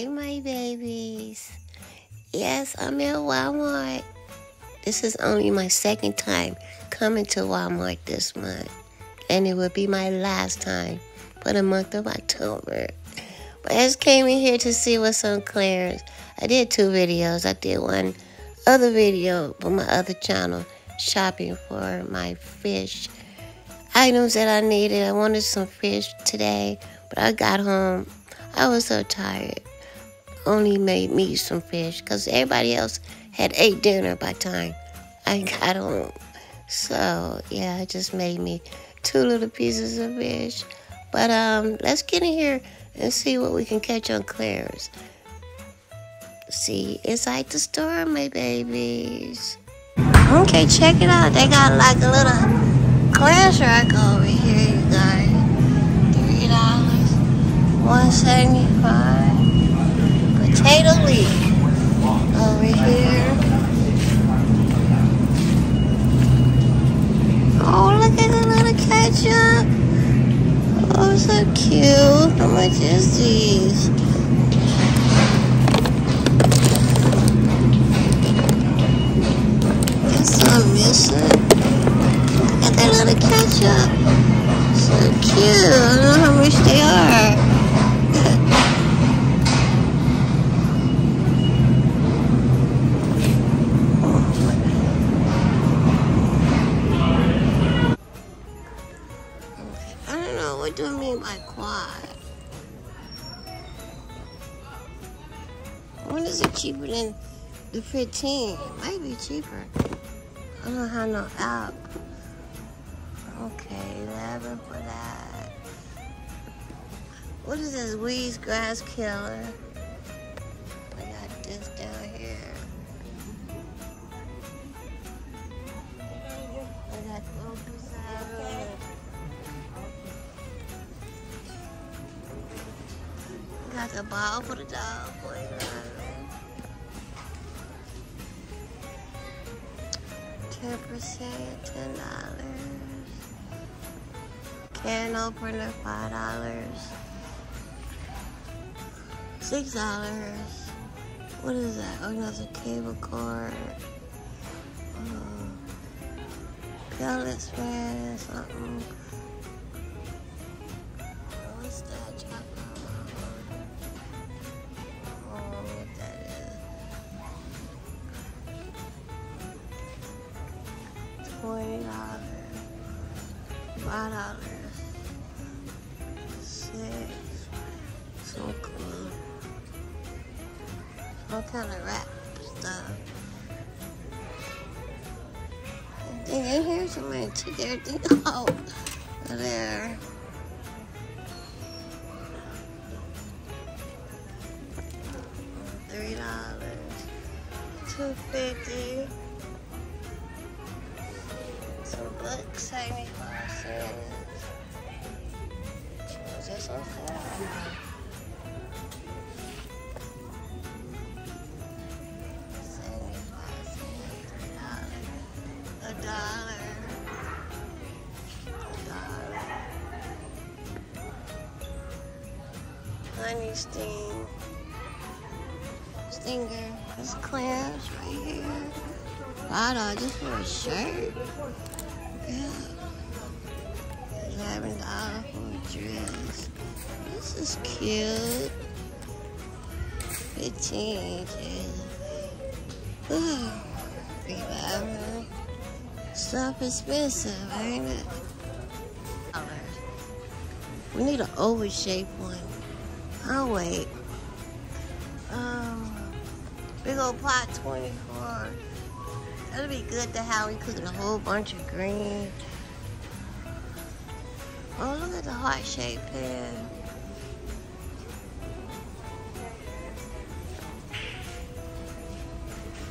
Hey, my babies. Yes, I'm at Walmart. This is only my second time coming to Walmart this month, and it will be my last time for the month of October. But I just came in here to see what's on clearance. I did two videos. I did one other video for my other channel, shopping for my fish items that I needed. I wanted some fish today, but I got home. I was so tired. Only made me some fish because everybody else had ate dinner by time I got home. So yeah, it just made me two little pieces of fish. But um, let's get in here and see what we can catch on Claire's. See inside the store, my babies. Okay, check it out. They got like a little clearance rack over here, you guys. Three dollars, one seventy-five. Potato leaf over here. Oh, look at the little ketchup. Oh, so cute. How much is these? Guess I'm missing. Got that little ketchup. So cute. I don't know how much they are. The 15? It might be cheaper. I don't have no app. Okay, 11 for that. What is this weeds grass killer? I got this down here. I got Got the ball for the dog boy. Percent, ten dollars. Can opener, five dollars. Six dollars. What is that? Oh, it's a cable cord. Uh, pellet spread, something. Five dollars. Six. So cool. All kind of wrap stuff. Dang, in here somebody took out there. Three dollars. Two fifty. A dollar, a dollar. A dollar. Honey sting, stinger, this clamps right here. Five dollars just for a shirt. Dollars for dress. This is cute. Fifteen inches. Ooh. Stuff expensive, ain't it? We need an oval one. I'll wait. Um, big old pot 24. That'll be good to have. We cooking a whole bunch of green. Oh, look at the heart shaped pan.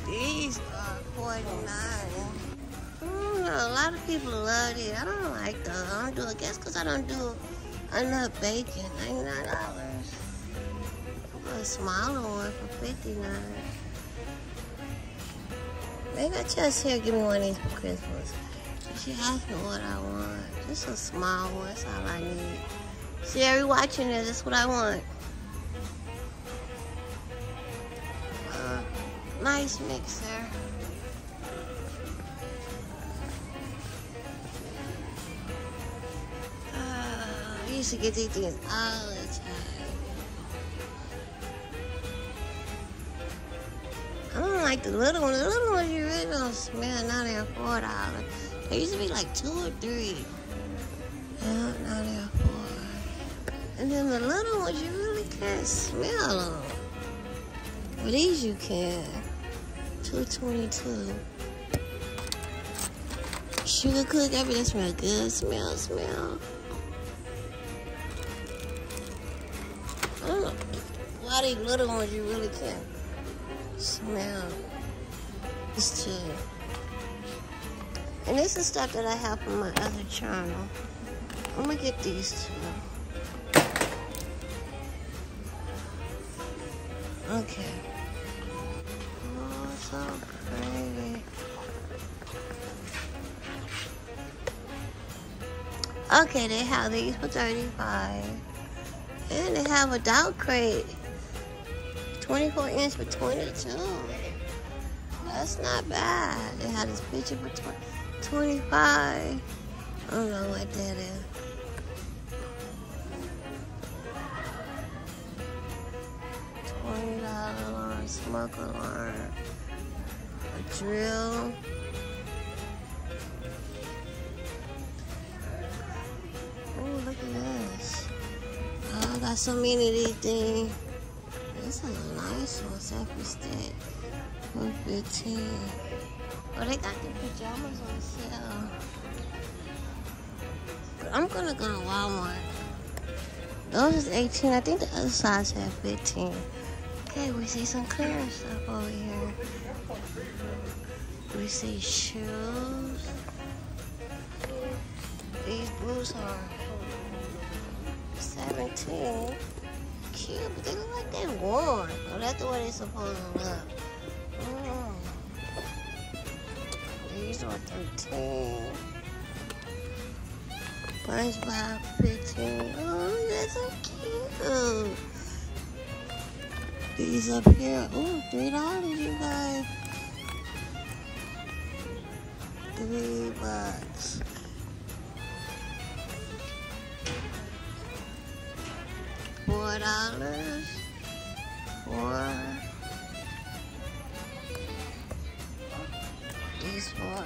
These are 49. Mm, a lot of people love these. I don't like those. I don't do it. Guess because I don't do enough bacon. $99. A smaller one for 59 Maybe I just here give me one of these for Christmas. She asked me what I want. Just a small one. That's all I need. Sherry watching this. That's what I want. Uh, nice mixer. Uh, I used to get these things all like the little ones. The little ones you really don't smell. Now they're four dollars. They used to be like two or three. Yeah, now they're four. And then the little ones you really can't smell them. But these you can. 222. Sugar cook, that smell good. Smell, smell. Don't. Why these little ones you really can't smell. It's too. And this is stuff that I have from my other channel. I'm gonna get these two. Okay. Oh, so pretty. Okay, they have these for 35 And they have a dog crate. 24 inch for 22 That's not bad. They had this picture for 20, 25 I don't know what that is. Twenty dollar alarm, smoke alarm, a drill. Oh, look at this. Oh, I got so many of these things. This is a nice one, selfie stick. 115. Oh, they got the pajamas on sale. But I'm gonna go to Walmart. Those is 18. I think the other size have 15. Okay, we see some clearance stuff over here. We see shoes. These boots are 17. Cute, but they look like they're worn. Oh, that's the way they're supposed to look. Mm. These are 13. SpongeBob 15. Oh, that's so cute. These up here. Oh, three dollars, you guys. Three bucks. Four dollars. Four. These four.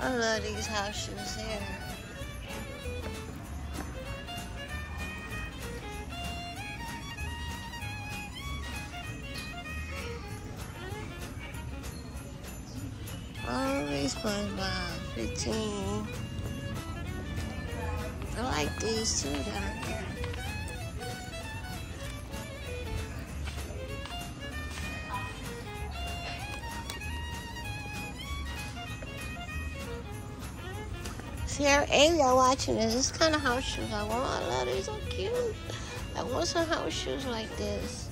I love these house shoes here. Always SpongeBob uh, 15. I like these too down here. Sierra A, y'all watching this. This kind of house shoes I want. I love these. So cute. I want some house shoes like this.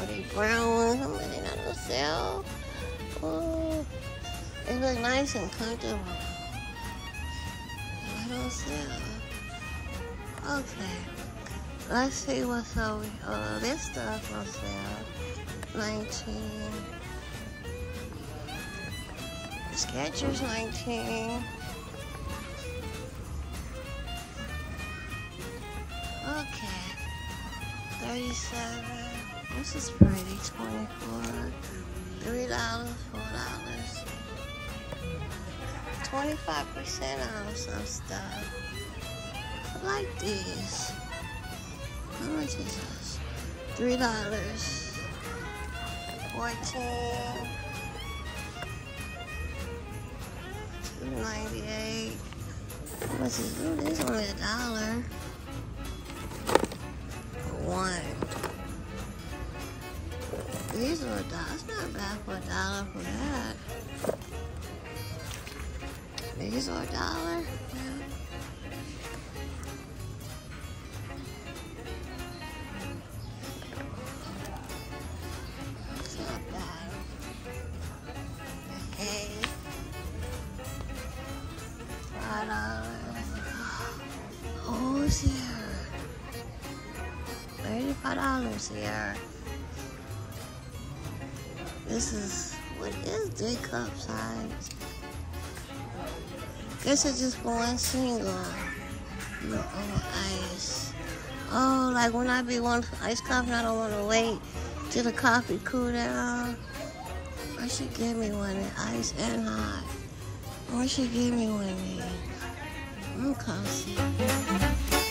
Or they brown ones. Really not on sale. Oh, they look nice and comfortable. Okay. Let's see what's over here. Oh, this stuff on sale. 19. Skechers 19. Okay. 37. This is pretty. 24. Three dollars, four dollars. 25% off some stuff. I like these. How much is this? Three dollars. Fourteen. Two ninety-eight. How much is this? This is only a dollar. One. These are a dollar. It's not bad for a dollar for that. These are a dollar. Five dollars. Here? Thirty-five dollars here. This is what is three cup size? Guess it's just one single. Oh, ice. Oh, like when I be one iced coffee, I don't want to wait till the coffee cool down. I should give me one of ice and hot. Or should give me one these. I'm cozy.